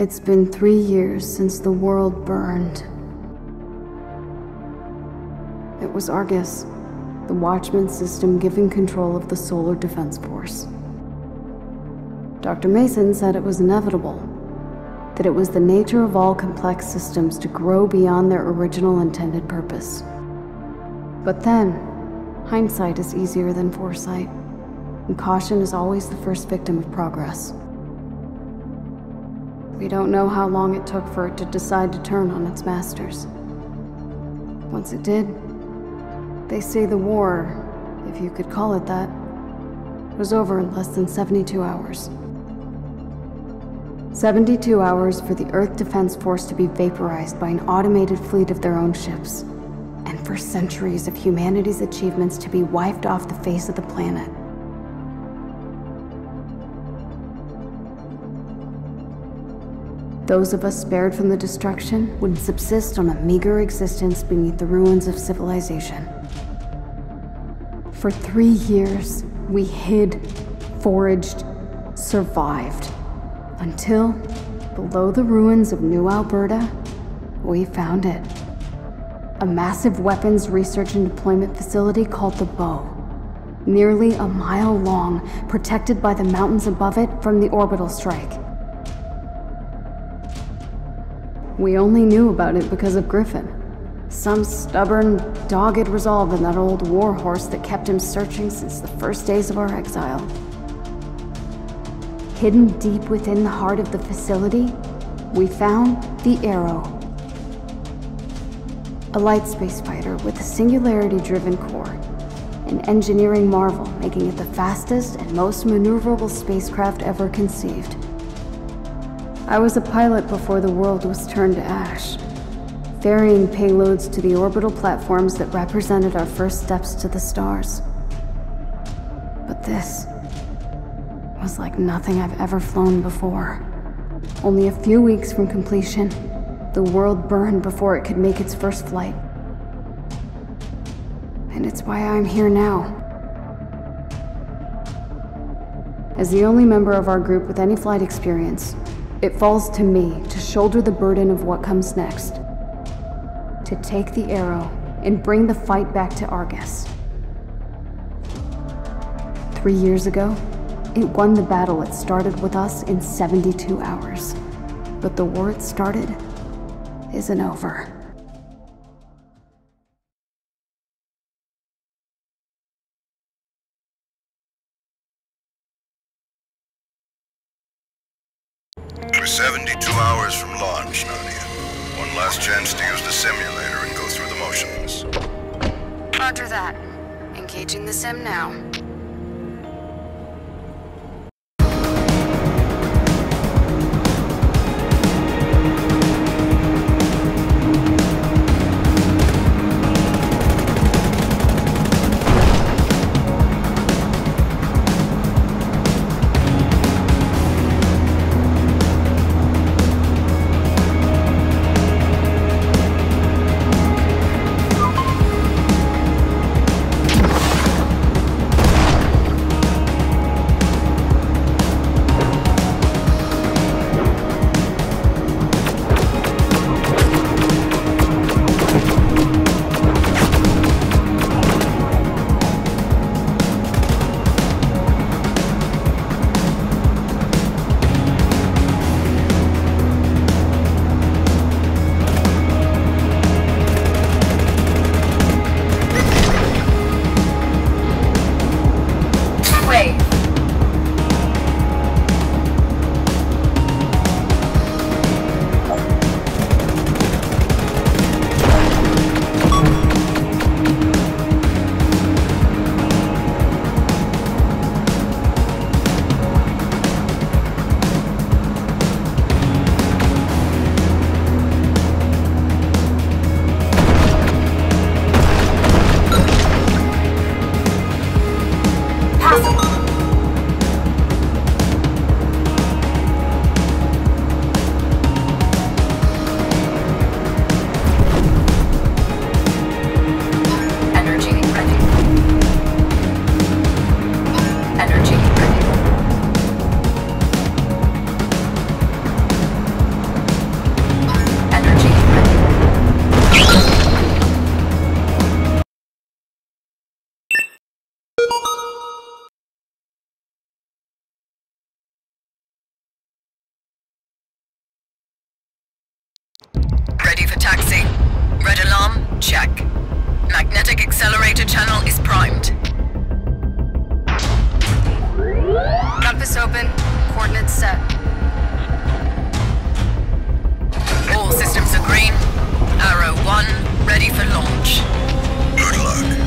It's been three years since the world burned. It was Argus, the Watchman system given control of the Solar Defense Force. Dr. Mason said it was inevitable, that it was the nature of all complex systems to grow beyond their original intended purpose. But then, hindsight is easier than foresight, and caution is always the first victim of progress. We don't know how long it took for it to decide to turn on its masters. Once it did, they say the war, if you could call it that, was over in less than 72 hours. 72 hours for the Earth Defense Force to be vaporized by an automated fleet of their own ships, and for centuries of humanity's achievements to be wiped off the face of the planet. Those of us spared from the destruction would subsist on a meager existence beneath the ruins of civilization. For three years, we hid, foraged, survived. Until, below the ruins of New Alberta, we found it. A massive weapons research and deployment facility called the Bow. Nearly a mile long, protected by the mountains above it from the orbital strike. We only knew about it because of Griffin. Some stubborn, dogged resolve in that old warhorse that kept him searching since the first days of our exile. Hidden deep within the heart of the facility, we found the Arrow. A light space fighter with a singularity-driven core. An engineering marvel, making it the fastest and most maneuverable spacecraft ever conceived. I was a pilot before the world was turned to ash, ferrying payloads to the orbital platforms that represented our first steps to the stars. But this was like nothing I've ever flown before. Only a few weeks from completion, the world burned before it could make its first flight. And it's why I'm here now. As the only member of our group with any flight experience, it falls to me to shoulder the burden of what comes next. To take the arrow and bring the fight back to Argus. Three years ago, it won the battle it started with us in 72 hours. But the war it started isn't over. 72 hours from launch, Nadia. One last chance to use the simulator and go through the motions. Roger that. Engaging the sim now. check. Magnetic accelerator channel is primed. Compass open. Coordinates set. All systems are green. Arrow 1, ready for launch. Good luck.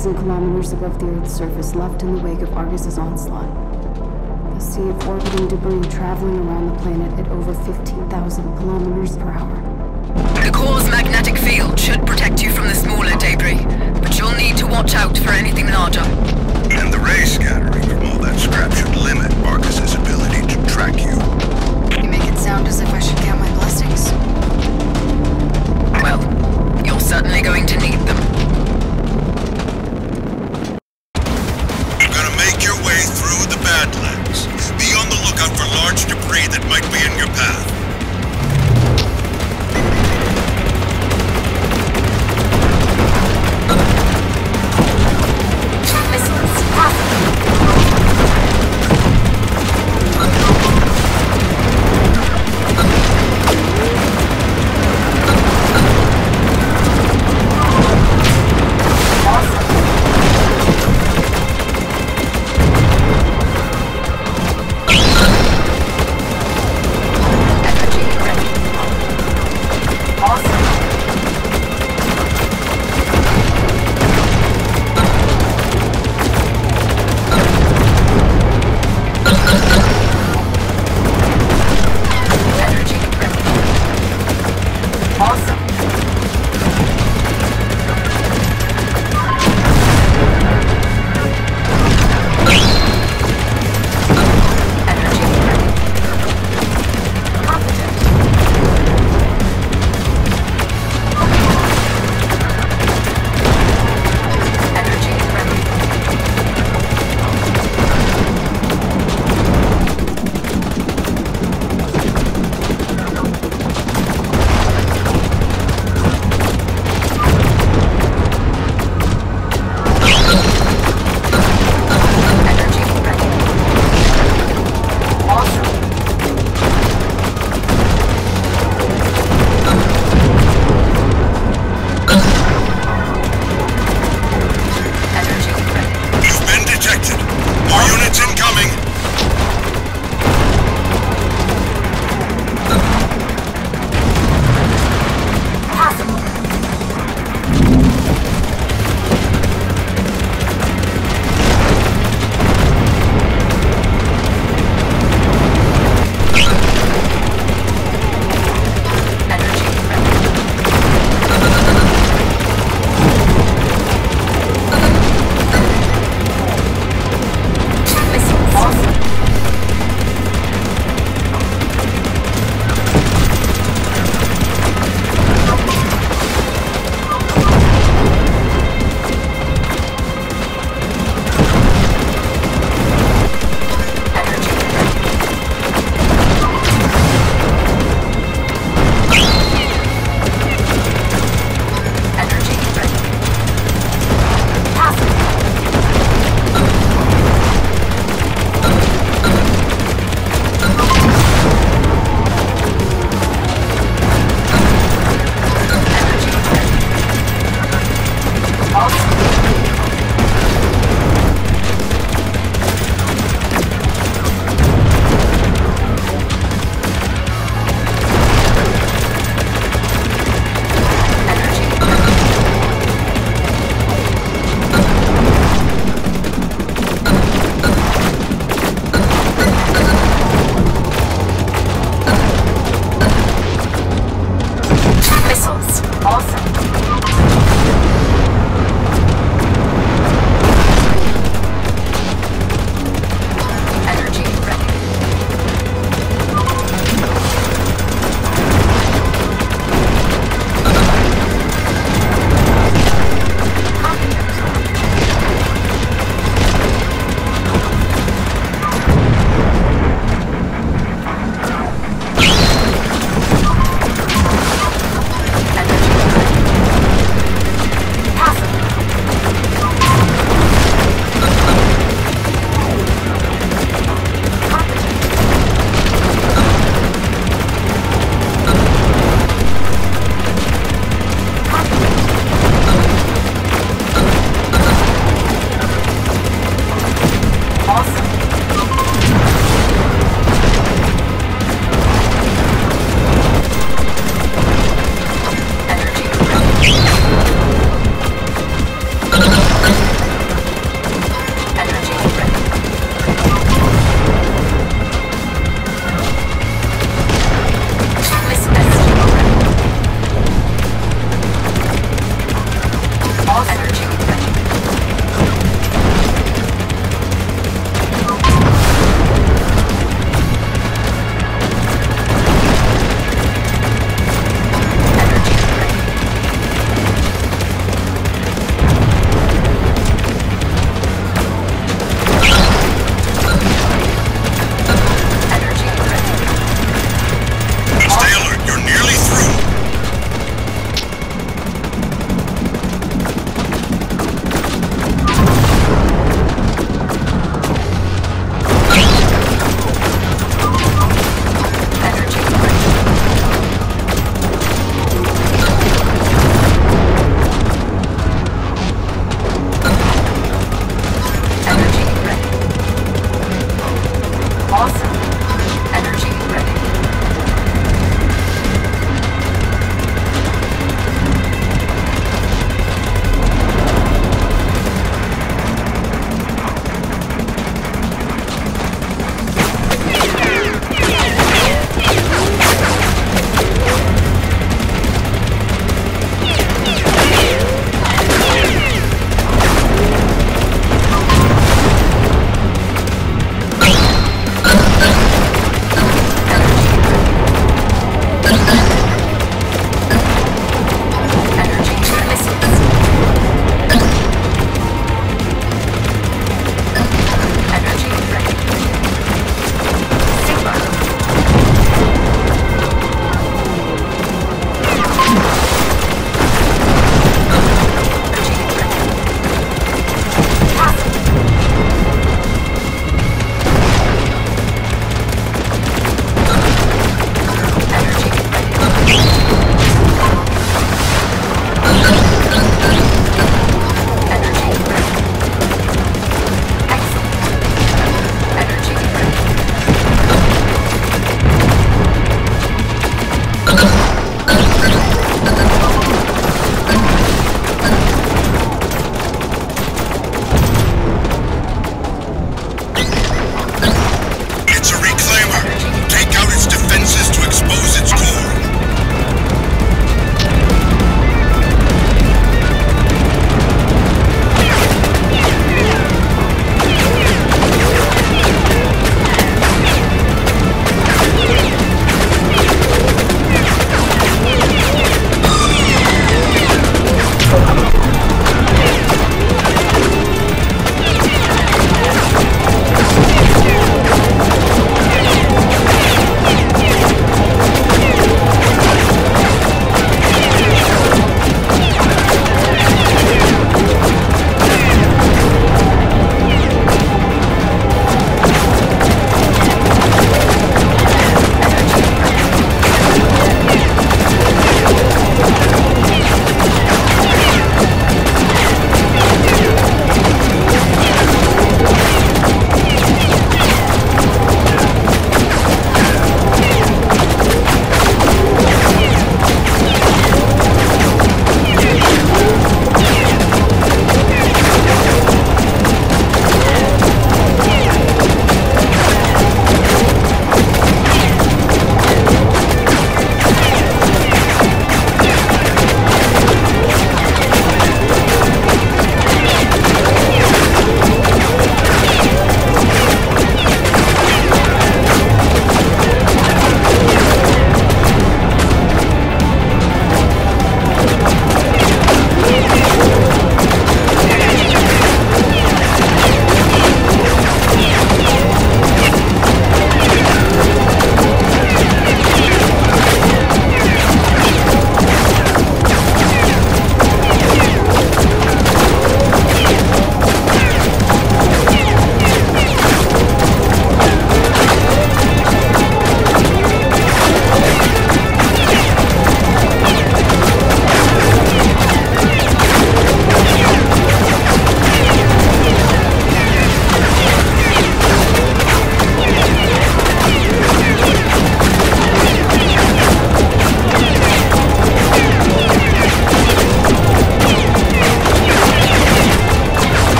Graveyard 2,000 kilometers above the Earth's surface left in the wake of Argus's onslaught. A sea of orbiting debris traveling around the planet at over 15,000 kilometers per hour. The core's magnetic field should protect you from the smaller debris, but you'll need to watch out for anything larger. And the ray scattering from all that scrap should limit Argus's ability to track you. You make it sound as if I should count my blessings. Well, you're certainly going to need them.